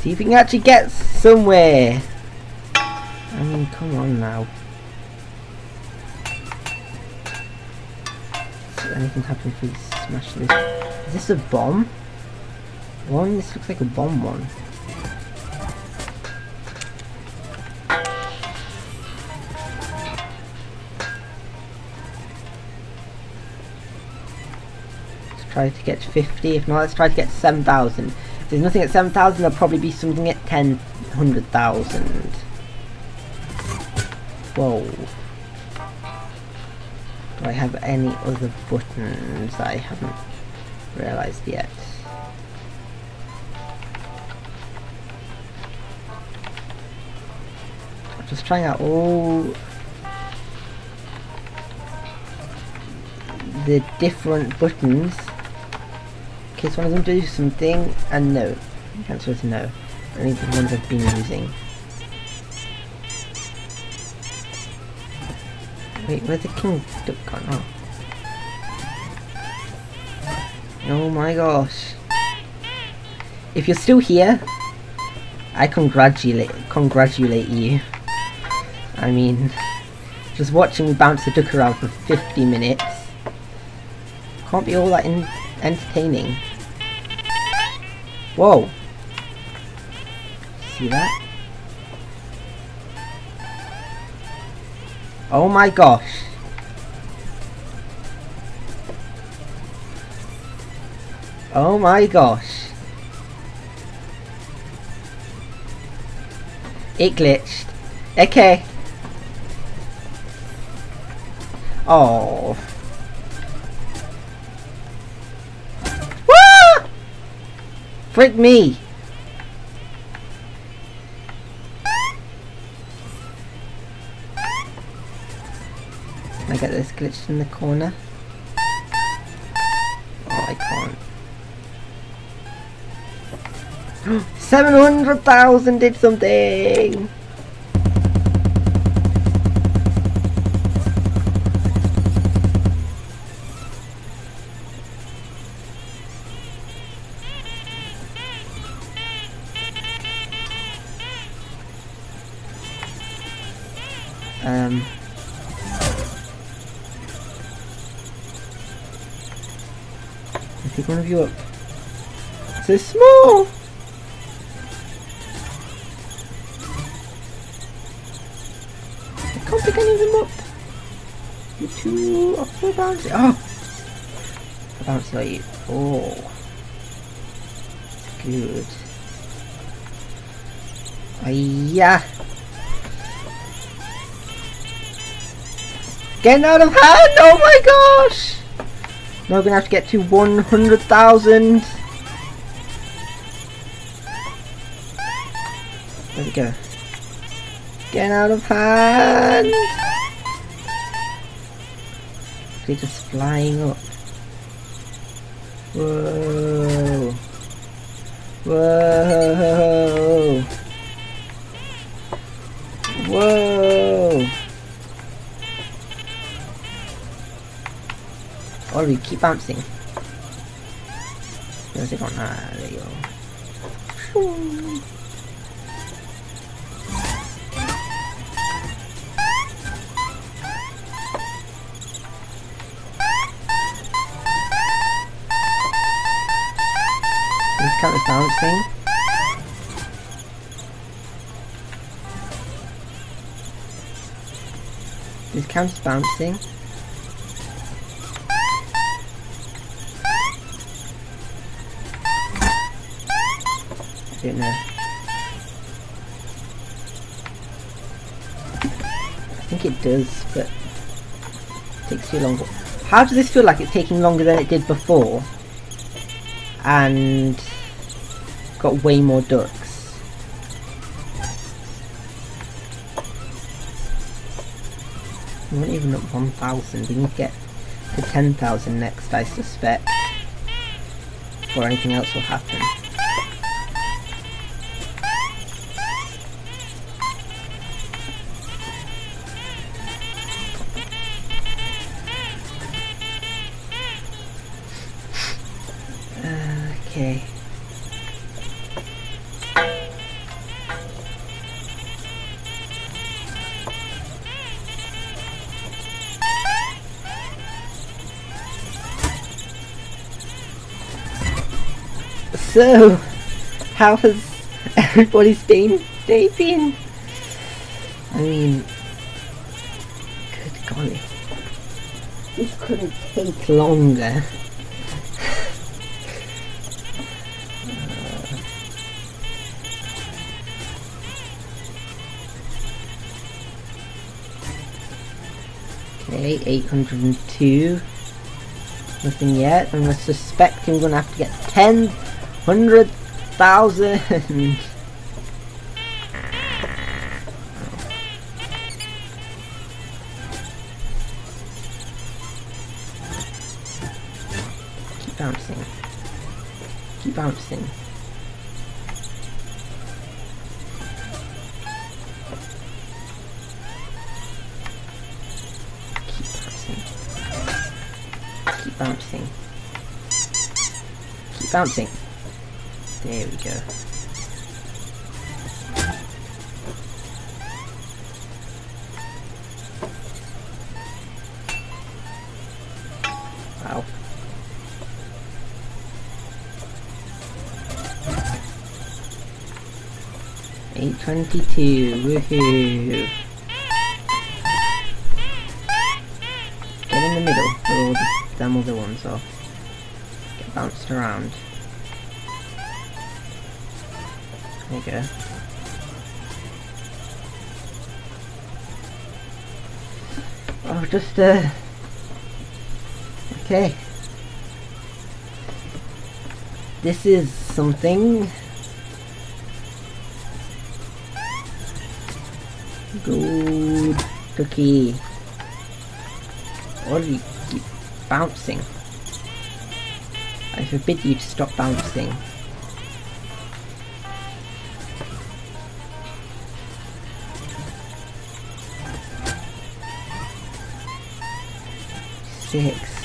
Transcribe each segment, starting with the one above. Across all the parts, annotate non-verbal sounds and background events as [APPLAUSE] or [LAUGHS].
See if we can actually get somewhere. I mean, come on now. Anything happen if we smash this? Is this a bomb? One? This looks like a bomb one. Let's try to get to 50. If not, let's try to get to 7,000. There's nothing at 7,000, there'll probably be something at 10, 100,000. Whoa. Do I have any other buttons I haven't realised yet? I'm just trying out all the different buttons in case one of do something and no. Answer is no. Only the ones I've been using. Wait, where's the king duck gone? Oh. Oh my gosh. If you're still here, I congratulate congratulate you. I mean, just watching me bounce the duck around for 50 minutes can't be all that entertaining. Whoa. See that? Oh my gosh. Oh my gosh. It glitched. Okay. Oh. Frick me. I get this glitched in the corner? Oh, I can't. [GASPS] 700,000 did something! I up. So small! I can't pick any of them up. You're too off the bouncy. Oh! Bouncy like you. Oh. Good. Ah, yeah. Getting out of hand! Oh my gosh! Now we're gonna have to get to 100,000. There we go. Getting out of hand. They're just flying up. Whoa. Whoa. Whoa. Or we keep bouncing. Where's it gone? Ah, there you go. This bouncing. This count as bouncing. I don't. I think it does, but it takes too long. How does this feel like it's taking longer than it did before? And got way more ducks. We weren't even at 1,000. We to get to 10,000 next, I suspect. Before anything else will happen. Okay. So, how has everybody been? Day been? I mean, good golly, this couldn't take longer. Okay, 802. Nothing yet, and we're suspecting we're gonna have to get 10, 100,000. [LAUGHS] Keep bouncing. Keep bouncing. Keep bouncing. There we go. Wow. Eight twenty-two. Woohoo! Other ones off. Get bounced around. There you go. Oh, just uh. Okay. This is something. Good cookie. Or you bouncing. I forbid you to stop bouncing. Six.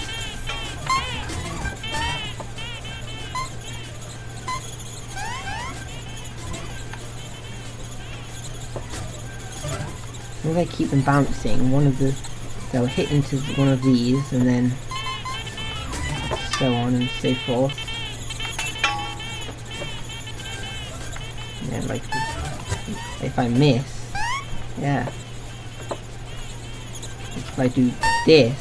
If I keep them bouncing, one of the they'll hit into one of these and then so on and so forth. Then like if I miss, yeah. If I do this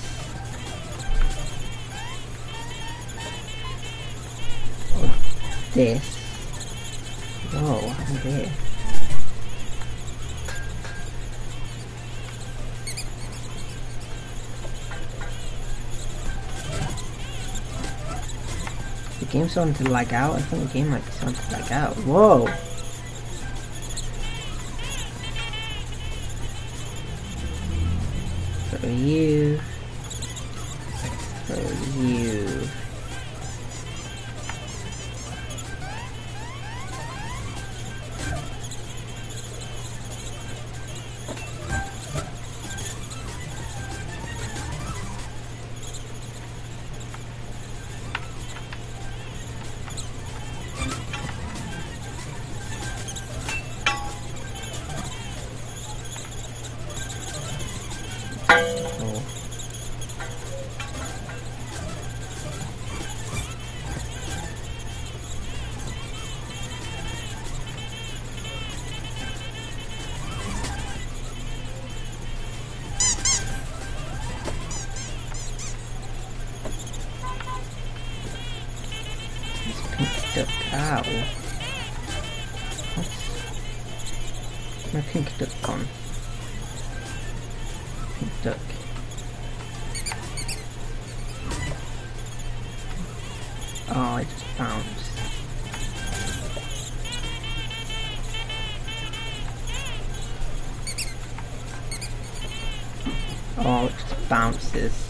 or this. oh, happened there? The game's starting to lag out. I think the game might be starting to lag out. Whoa! So you. So you. Duck. Oh, it just bounced. Oh, it just bounces.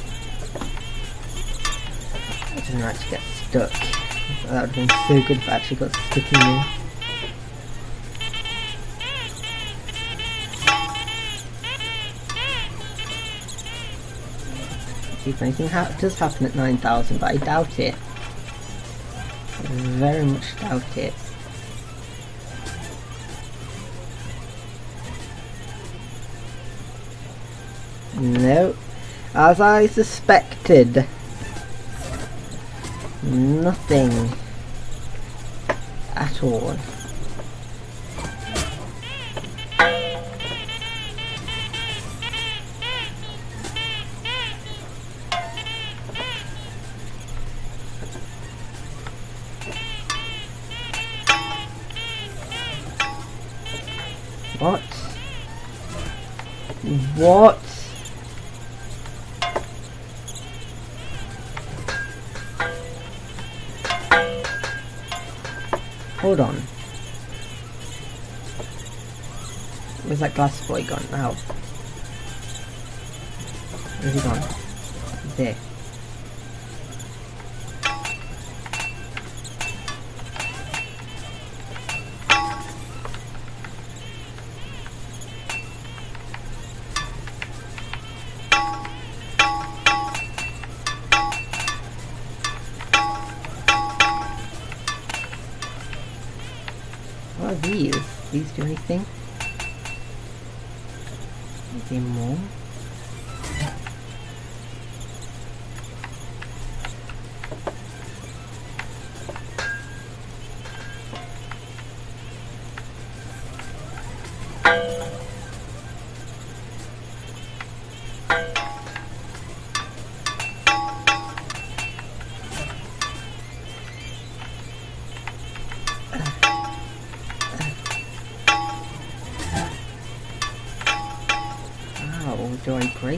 I didn't actually get stuck. That would have been so good if it actually got stuck in there. See if anything ha does happen at 9,000, but I doubt it. Very much doubt it. No. As I suspected. Nothing. at all. What? What? Hold on. Where's that glass boy gone now? Where's he gone? There. Do anything? Anything more?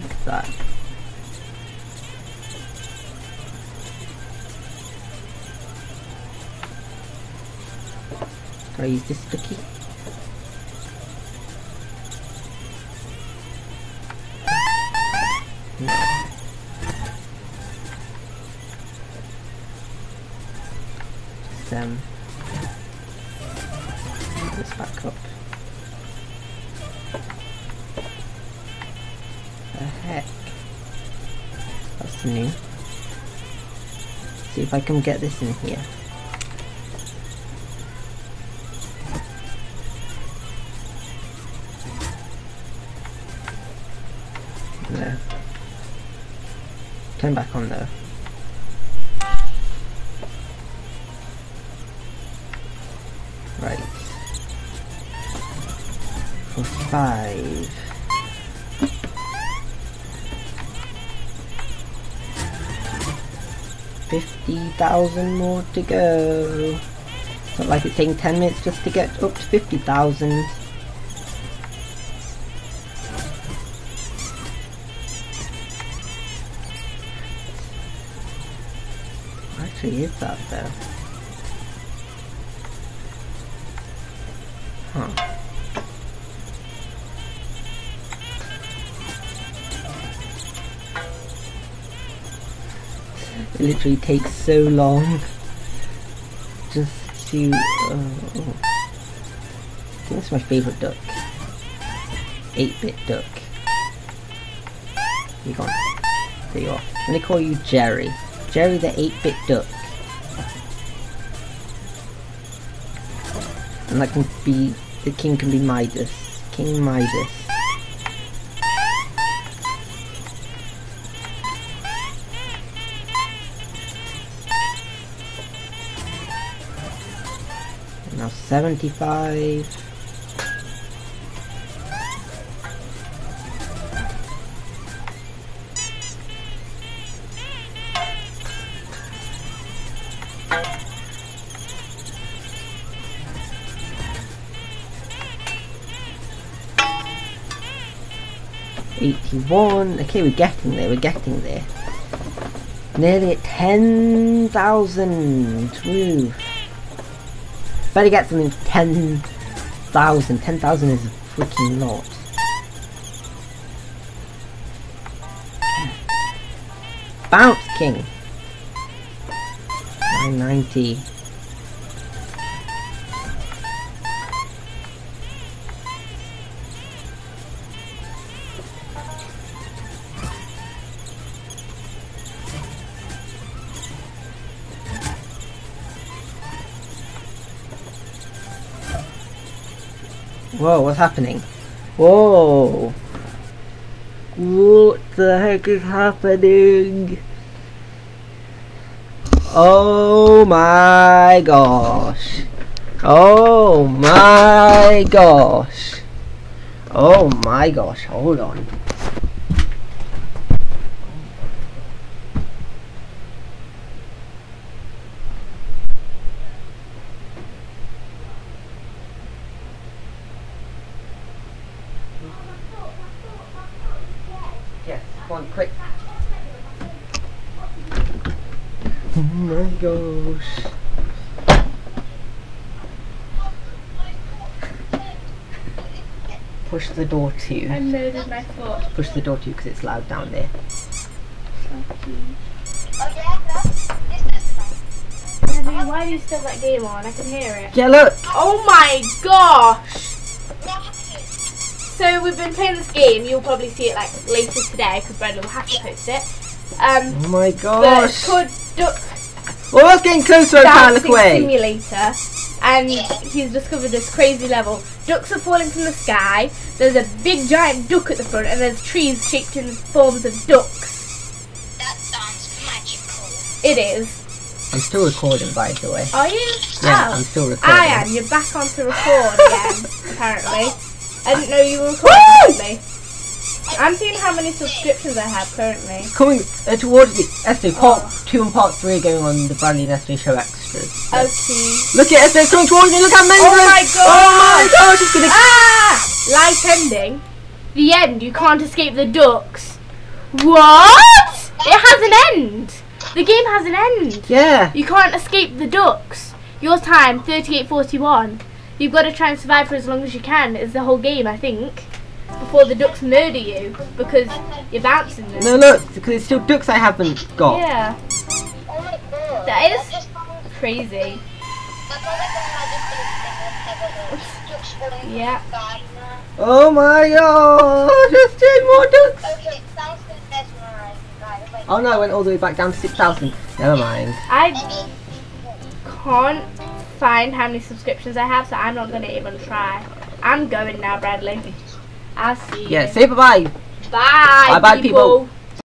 Break that? Do I use this sticky? No. Um, I can get this in here. No. Turn back on though. Right. For five. Fifty thousand more to go. It's not like it's taking ten minutes just to get up to fifty thousand. Actually, is that though? Huh. Literally takes so long just to. Uh, oh. It's my favorite duck. 8-bit duck. You gone? There you are. I'm gonna call you Jerry. Jerry the 8-bit duck. And that can be, the king can be Midas. King Midas. 75. Eighty-one. Okay, we're getting there. We're getting there. Nearly at ten thousand. Woo. Better get something 10,000. 10,000 is a freaking lot. Bounce King. 990. Whoa, what's happening? Whoa! What the heck is happening? Oh my gosh! Oh my gosh. Oh my gosh, hold on. Yes, come on, quick. Oh my gosh. Push the door too. I murdered my foot. Push the door too because it's loud down there. Why do you still that game on? I can hear it. Yeah, look. Oh my gosh! So we've been playing this game. You'll probably see it like later today because Brendan will have to post it. Um, Oh my gosh. called Duck Oh, it's getting closer and can't look Dancing away. Simulator, and he's discovered this crazy level. Ducks are falling from the sky. There's a big giant duck at the front, and there's trees shaped in the forms of ducks. That sounds magical. It is. I'm still recording, by the way. Are you? Yeah, oh. I'm still recording. I am. You're back on onto record again, apparently. I didn't know you were [LAUGHS] recording currently. I'm seeing how many subscriptions I have currently. Coming uh, towards the Esther, part Oh. 2 and part 3 are going on the Bradley and Esther show extras. So- Okay. Look at SJ, it's coming towards me, look how many Oh my is. Oh my gosh, it's gonna... Ah! Life ending. The end. You can't escape the ducks. What? It has an end. The game has an end. Yeah. You can't escape the ducks. Your time, 38.41. You've got to try and survive for as long as you can, is the whole game, I think. Before the ducks murder you, because you're bouncing them. No, look, because it's still ducks I haven't got. Yeah, Oh my god. That is- just crazy. That was like a magic thing ever. Ducks falling from Yeah. Oh my gosh, there's 10 more ducks. Okay, sounds good mesmerizing, guys. Like, Oh no, I went all the way back down to 6,000. Never mind. I can't find how many subscriptions I have, so I'm not going to even try. I'm going now, Bradley. I'll see you. Yeah, say bye-bye. Bye, Bye-bye, people. people.